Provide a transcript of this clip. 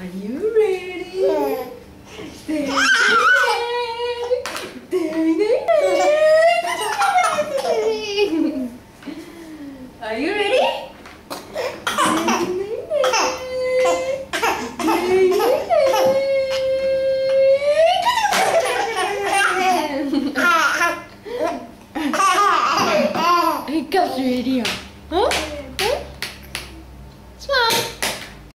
Are you ready? Yeah. Are you ready?